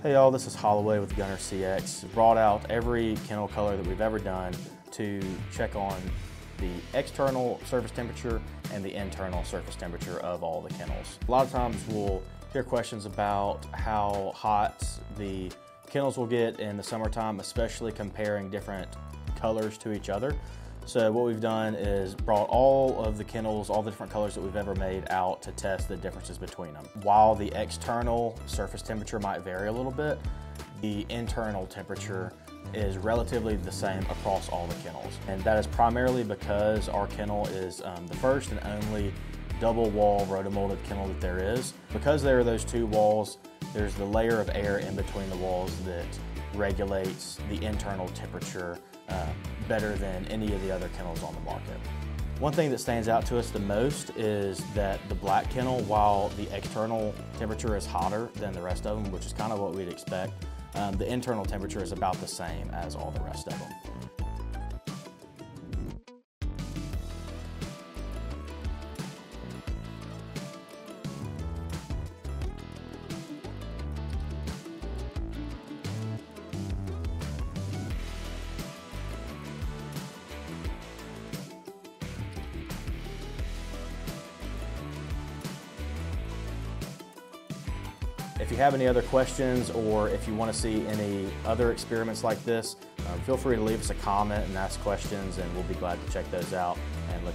Hey y'all, this is Holloway with Gunner CX. Brought out every kennel color that we've ever done to check on the external surface temperature and the internal surface temperature of all the kennels. A lot of times we'll hear questions about how hot the kennels will get in the summertime, especially comparing different colors to each other. So what we've done is brought all of the kennels, all the different colors that we've ever made out to test the differences between them. While the external surface temperature might vary a little bit, the internal temperature is relatively the same across all the kennels. And that is primarily because our kennel is um, the first and only double wall rotomolded kennel that there is. Because there are those two walls, there's the layer of air in between the walls that regulates the internal temperature uh, better than any of the other kennels on the market. One thing that stands out to us the most is that the black kennel, while the external temperature is hotter than the rest of them, which is kind of what we'd expect, um, the internal temperature is about the same as all the rest of them. If you have any other questions or if you want to see any other experiments like this, um, feel free to leave us a comment and ask questions and we'll be glad to check those out.